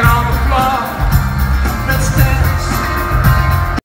and all